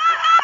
Ah!